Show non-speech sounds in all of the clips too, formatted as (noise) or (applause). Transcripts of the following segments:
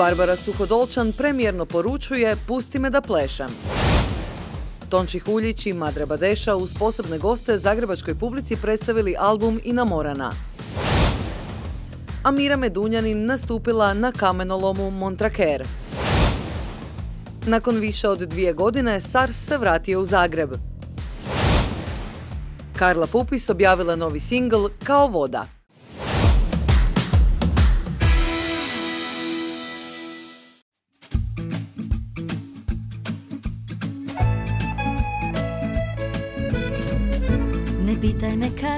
Barbara Suhodolčan premijerno poručuje Pusti me da plešem. Tonči Huljić i Madre Badeša uz posebne goste Zagrebačkoj publici predstavili album Inamorana. Amira Medunjanin nastupila na kamenolomu Montraker. Nakon više od dvije godine SARS se vratio u Zagreb. Karla Pupis objavila novi singl Kao voda.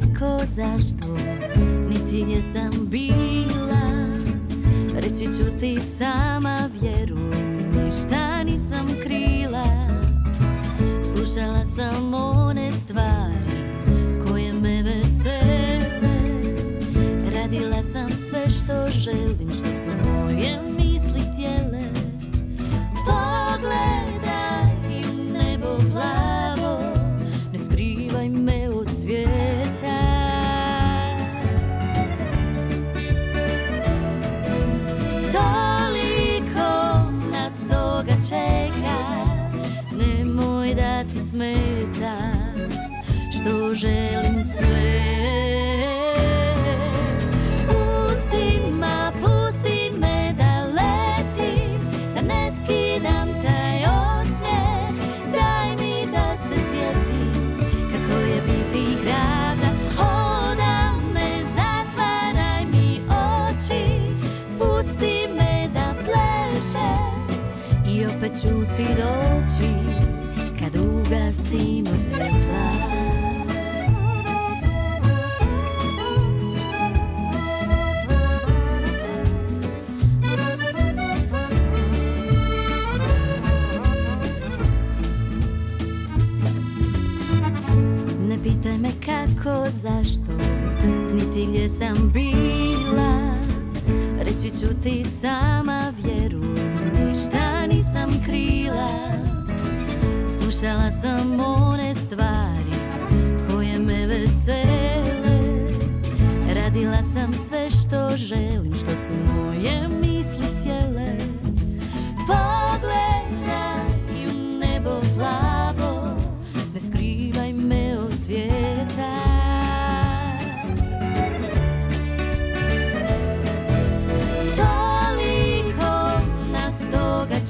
Kako, zašto, niti gdje sam bila. Reći ću ti sama, vjeruj, ništa nisam krila čeka Nemoj da ti smeta Što želim sve Opet ću ti doći Kad ugasimo svjetla. Ne pitaj me kako, zašto, niti gdje sam bila. Reći ću ti sama, vjeruj, Slušala sam one stvari koje me vesele. Radila sam sve što želim, što su moje misli htjele. Pogledaj u nebo plavo, ne skrivaj me od svijeta. Toliko nas toga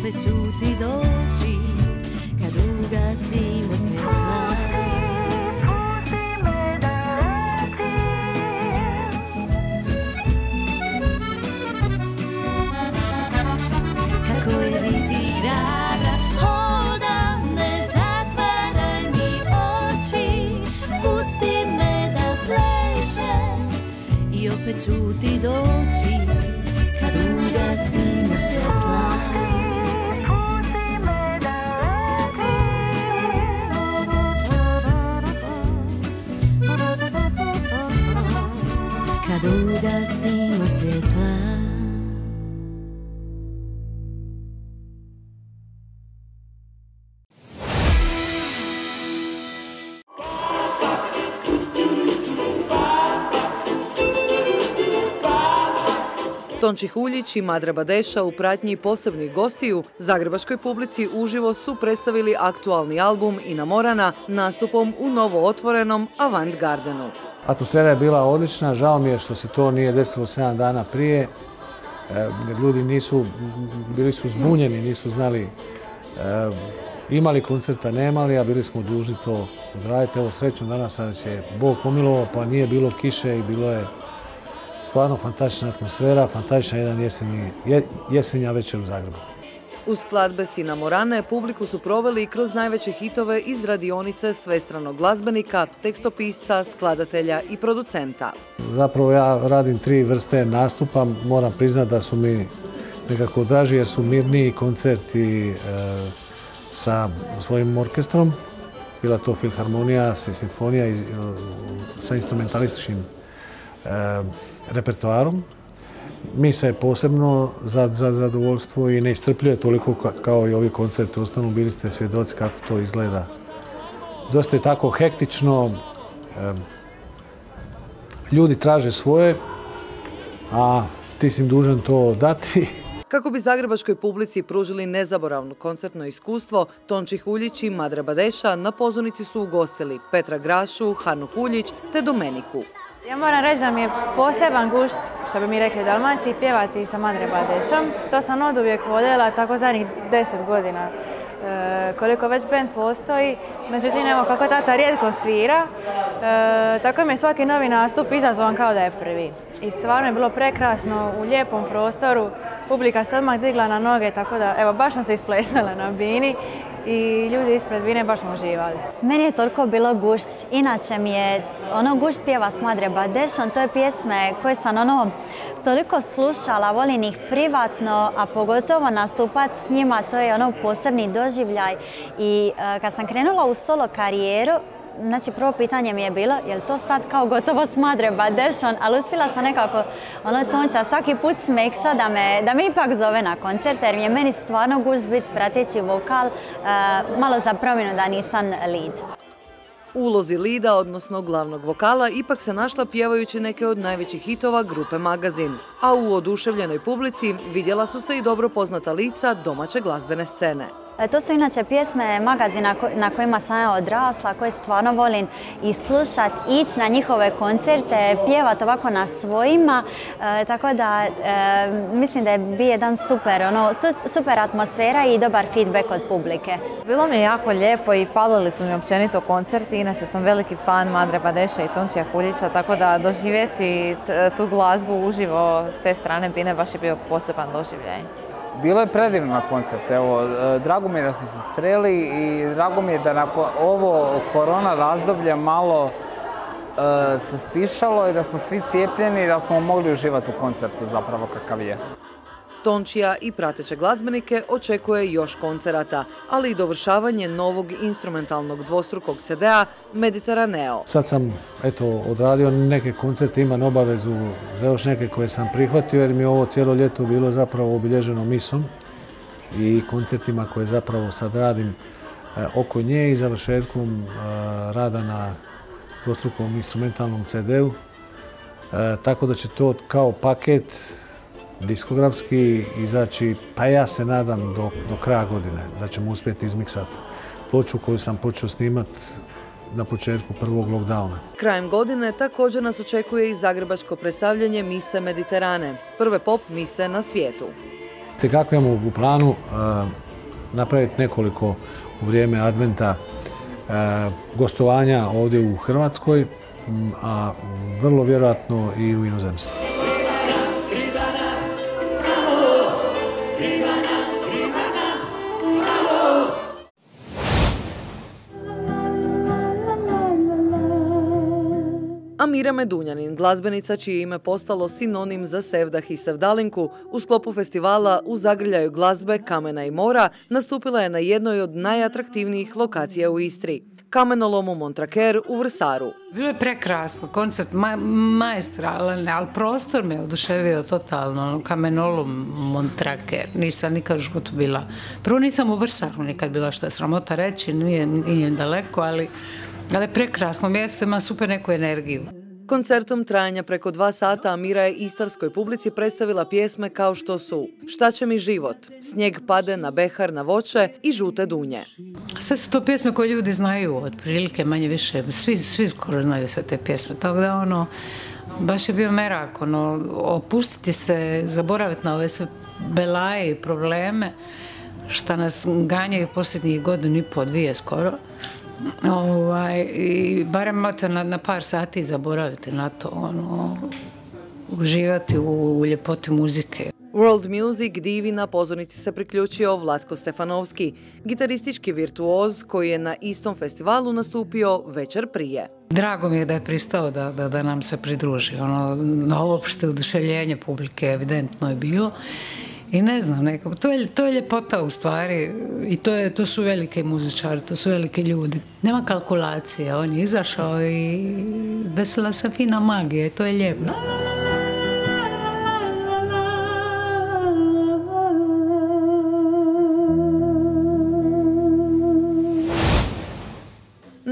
opet ću ti doći Kad ugasimo svjetla. Kako je biti hrabra Hodam, ne zatvaraj mi oči. Pusti me da plešem I opet ću ti doći Tonči Huljić i Madra Badeša u pratnji posebnih gostiju Zagrebačkoj publici uživo su predstavili aktualni album Inamorana nastupom u novo otvorenom Avant Gardenu. Atmosfera je bila odlična, žao mi je što se to nije desilo 7 dana prije. E, ljudi nisu, bili su zbunjeni, nisu znali e, imali koncerta, nemali, a bili smo dužni to odraditi. Evo srećom danas nas je Bog pomilovao pa nije bilo kiše i bilo je stvarno fantastična atmosfera, fantastična jedan jesenji, jesenja večer u Zagrebu. Uz skladbe Sina Morane publiku su proveli i kroz najveće hitove iz radionice svestranog glazbenika, tekstopisca, skladatelja i producenta. Zapravo ja radim tri vrste nastupa, moram priznati da su mi nekako draži jer su mirniji koncerti e, sa svojim orkestrom, bila to filharmonija, simfonija i, sa instrumentalističkim e, repertoarom. Mi se posebno za, za zadovoljstvo i ne iscrpljuje toliko kao i ovi koncerti. Ustavno bili ste svjedoci kako to izgleda. Dosta je tako hektično. Ljudi traže svoje, a ti si im dužan to dati (laughs) Kako bi zagrebačkoj publici pružili nezaboravno koncertno iskustvo, Tonči Huljić i Madre Badeša na pozornici su ugostili Petra Grašu, Hanu Huljić te Domeniku. Ja moram reći da mi je poseban gušt, što bi mi rekli Dalmaciji, pjevati sa Madre Badešom. To sam od uvijek voljela tako zadnjih deset godina e, koliko već band postoji. Međutim, evo kako tata rijetko svira, e, tako mi je svaki novi nastup izazovan kao da je prvi. I stvarno je bilo prekrasno u lijepom prostoru. Publika se odmah digla na noge, tako da evo baš sam se isplesnala na bini i ljudi ispred bine baš smo uživali. Meni je toliko bilo gušt. Inače mi je ono gušt pjeva s Madre Badešom, to je pjesme koje sam ono toliko slušala, volim ih privatno, a pogotovo nastupat s njima, to je ono posebni doživljaj. I e, kad sam krenula u solo karijeru, Znači, prvo pitanje mi je bilo, je li to sad kao gotovo smadre badešon, ali uspjela sam nekako ono tonča svaki put smekša da me, da me ipak zove na koncert, jer mi je meni stvarno guš biti prateći vokal, e, malo za promjenu da nisam lead. Ulozi lida, odnosno glavnog vokala, ipak se našla pjevajući neke od najvećih hitova grupe Magazin. A u oduševljenoj publici vidjela su se i dobro poznata lica domaće glazbene scene. E, to su inače pjesme magazina na kojima sam ja odrasla, koje stvarno volim i slušat, ići na njihove koncerte, pjevat ovako na svojima, e, tako da e, mislim da je bio jedan super, ono, super atmosfera i dobar feedback od publike. Bilo mi je jako lijepo i falili su mi općenito koncerti, inače sam veliki fan Madre Badeša i Tončija Huljića, tako da doživjeti tu glazbu uživo s te strane Bine baš je bio poseban doživljaj. Bilo je predivno koncert, evo, e, drago mi je da smo se sreli i drago mi je da nakon ovo korona razdoblje malo e, se stišalo i da smo svi cijepljeni i da smo mogli uživati u koncertu zapravo kakav je. Tončija i prateće glazbenike očekuje još koncerata, ali i dovršavanje novog instrumentalnog dvostrukog CD-a Mediteraneo. Sad sam eto, odradio neke koncerte, imam obavezu za još neke koje sam prihvatio jer mi je ovo cijelo ljeto bilo zapravo obilježeno misom i koncertima koje zapravo sad radim e, oko nje i završetkom e, rada na dvostrukom instrumentalnom CD-u. E, tako da će to kao paket diskografski izaći, pa ja se nadam do, do kraja godine da ćemo uspjeti izmiksati ploču koju sam počeo snimati na početku prvog lockdowna. Krajem godine također nas očekuje i zagrebačko predstavljanje Mise Mediterane, prve pop mise na svijetu. Te kako imamo u planu napraviti nekoliko u vrijeme adventa gostovanja ovdje u Hrvatskoj, a vrlo vjerojatno i u inozemstvu. Amira Medunjanin, glazbenica čije ime postalo sinonim za Sevdah i Sevdalinku, u sklopu festivala u zagrljaju glazbe Kamena i mora nastupila je na jednoj od najatraktivnijih lokacija u Istri. Kamenolomu Montraker u Vrsaru. Bilo je prekrasno, koncert ma maestralan, ali prostor me oduševio totalno, ono, kamenolom Montraker, nisam nikad u životu bila. Prvo nisam u Vrsaru nikad bila, što je sramota reći, nije, nije daleko, ali ali prekrasno mjesto, ima super neku energiju. Koncertom trajanja preko dva sata Amira je istarskoj publici predstavila pjesme kao što su Šta će mi život, Snijeg pade na behar na voće i Žute dunje. Sve su to pjesme koje ljudi znaju, otprilike manje više, svi, svi skoro znaju sve te pjesme, tako da ono, baš je bio merak, ono, opustiti se, zaboraviti na ove sve belaje i probleme, šta nas ganjaju posljednjih godinu i po, dvije skoro. Ovaj, I barem na, na par sati zaboraviti na to, ono, uživati u, u ljepoti muzike. World Music divi na pozornici se priključio Vlatko Stefanovski, gitaristički virtuoz koji je na istom festivalu nastupio večer prije. Drago mi je da je pristao da, da, da nam se pridruži. Ono, na uopšte oduševljenje publike evidentno je bilo I ne znam, nekako, to je, to je ljepota u stvari i to, je, to su velike muzičari, to su veliki ljudi. Nema kalkulacije, on je izašao i desila se fina magija i to je lijepo.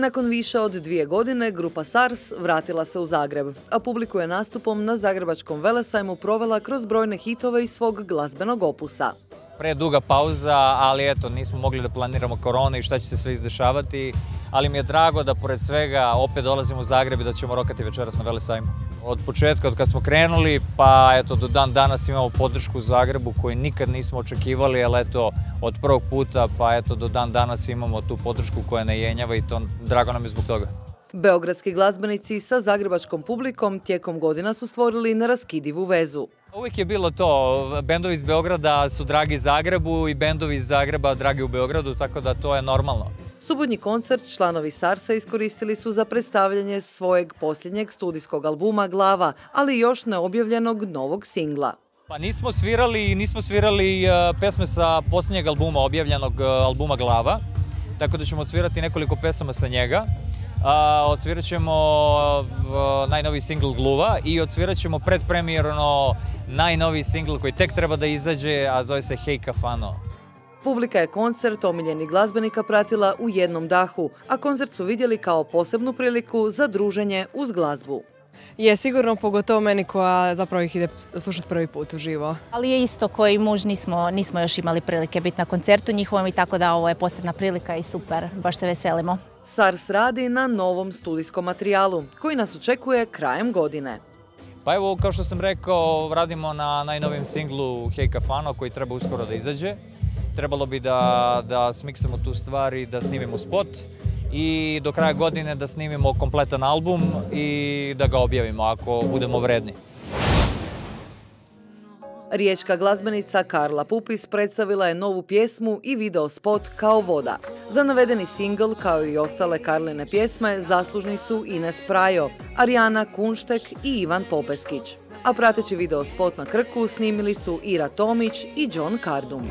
Nakon više od dvije godine, grupa SARS vratila se u Zagreb, a publiku je nastupom na Zagrebačkom velesajmu provela kroz brojne hitove iz svog glazbenog opusa. Preduga pauza, ali eto, nismo mogli da planiramo koronu i šta će se sve izdešavati, ali mi je drago da pored svega opet dolazimo u Zagreb i da ćemo rokati večeras na Velesajmu. Od početka, od kad smo krenuli, pa eto, do dan danas imamo podršku u Zagrebu koju nikad nismo očekivali, ali eto, od prvog puta, pa eto, do dan danas imamo tu podršku koja ne jenjava i to drago nam je zbog toga. Beogradski glazbenici sa zagrebačkom publikom tijekom godina su stvorili neraskidivu vezu. Uvijek je bilo to, bendovi iz Beograda su dragi Zagrebu i bendovi iz Zagreba dragi u Beogradu, tako da to je normalno. Subotnji koncert članovi Sarsa iskoristili su za predstavljanje svojeg posljednjeg studijskog albuma Glava, ali još neobjavljenog novog singla. Pa nismo svirali, nismo svirali e, pesme sa posljednjeg albuma, objavljenog e, albuma Glava, tako da ćemo odsvirati nekoliko pesama sa njega. Odsvirat ćemo najnoviji singl Gluva i odsvirat ćemo predpremijerno najnoviji singl koji tek treba da izađe, a zove se Hej Kafano. Publika je koncert omiljenih glazbenika pratila u jednom dahu, a koncert su vidjeli kao posebnu priliku za druženje uz glazbu. Je sigurno, pogotovo meni koja zapravo ih ide slušati prvi put u živo. Ali je isto koji muž nismo, nismo još imali prilike biti na koncertu njihovom i tako da ovo je posebna prilika i super, baš se veselimo. SARS radi na novom studijskom materijalu koji nas očekuje krajem godine. Pa evo, kao što sam rekao, radimo na najnovijem singlu Hej Kafano koji treba uskoro da izađe. Trebalo bi da, da smiksamo tu stvar i da snimimo spot i do kraja godine da snimimo kompletan album i da ga objavimo ako budemo vredni. Riječka glazbenica Karla Pupis predstavila je novu pjesmu i video spot Kao voda. Za navedeni singl, kao i ostale Karline pjesme, zaslužni su Ines Prajo, Arijana Kunštek i Ivan Popeskić. A prateći video spot na Krku snimili su Ira Tomić i John Kardum.